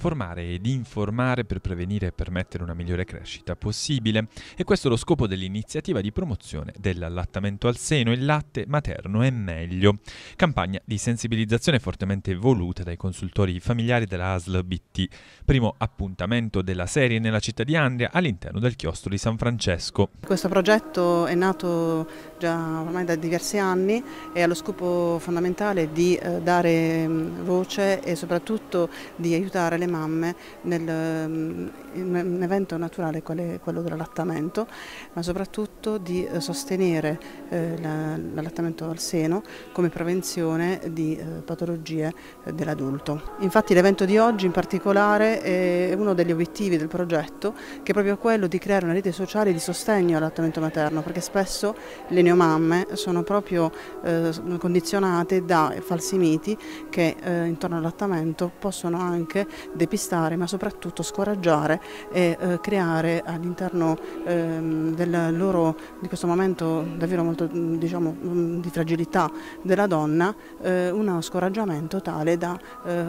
formare ed informare per prevenire e permettere una migliore crescita possibile. E questo è lo scopo dell'iniziativa di promozione dell'allattamento al seno, il latte materno è meglio. Campagna di sensibilizzazione fortemente voluta dai consultori familiari della ASL BT. Primo appuntamento della serie nella città di Andria all'interno del chiostro di San Francesco. Questo progetto è nato già ormai da diversi anni e ha lo scopo fondamentale di eh, dare voce e soprattutto di aiutare le mamme nel, mm, in un evento naturale quale quello dell'allattamento, ma soprattutto di eh, sostenere eh, l'allattamento al seno come prevenzione di eh, patologie dell'adulto. Infatti l'evento di oggi in particolare è uno degli obiettivi del progetto che è proprio quello di creare una rete sociale di sostegno all'allattamento materno perché spesso le neomamme sono proprio condizionate da falsi miti che intorno all'allattamento possono anche depistare ma soprattutto scoraggiare e eh, creare all'interno ehm, di questo momento davvero molto diciamo, mm, di fragilità della donna eh, uno scoraggiamento tale da, eh,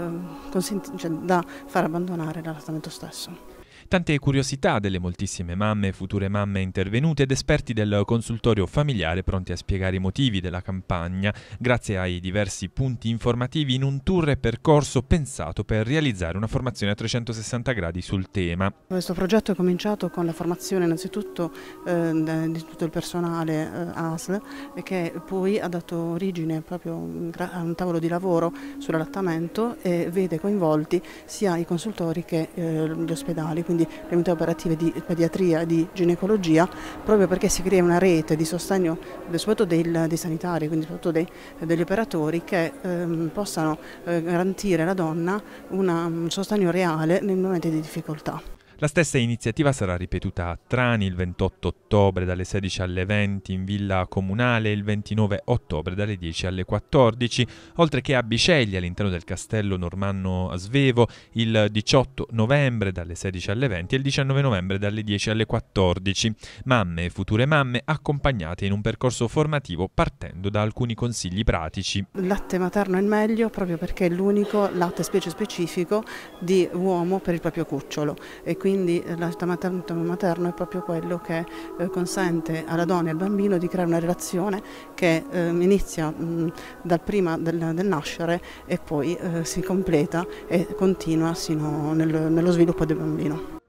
cioè, da far abbandonare l'allattamento stesso. Tante curiosità delle moltissime mamme future mamme intervenute ed esperti del consultorio familiare pronti a spiegare i motivi della campagna grazie ai diversi punti informativi in un tour e percorso pensato per realizzare una formazione a 360 gradi sul tema. Questo progetto è cominciato con la formazione innanzitutto eh, di tutto il personale eh, ASL che poi ha dato origine proprio a un tavolo di lavoro sull'allattamento e vede coinvolti sia i consultori che eh, gli ospedali, quindi quindi le unità operative di pediatria e di ginecologia, proprio perché si crea una rete di sostegno soprattutto dei, dei sanitari, quindi soprattutto dei, degli operatori che ehm, possano eh, garantire alla donna una, un sostegno reale nei momenti di difficoltà. La stessa iniziativa sarà ripetuta a Trani il 28 ottobre dalle 16 alle 20 in Villa Comunale il 29 ottobre dalle 10 alle 14, oltre che a Biceglie all'interno del Castello Normanno Svevo il 18 novembre dalle 16 alle 20 e il 19 novembre dalle 10 alle 14. Mamme e future mamme accompagnate in un percorso formativo partendo da alcuni consigli pratici. Il latte materno è il meglio proprio perché è l'unico latte specie specifico di uomo per il proprio cucciolo e quindi quindi eh, l'allattamento materno è proprio quello che eh, consente alla donna e al bambino di creare una relazione che eh, inizia mh, dal prima del, del, nascere e poi si completa e continua sino nel, nello sviluppo del bambino.